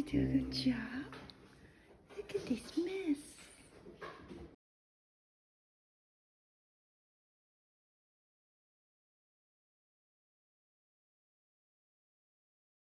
You do a good job? Look at this mess.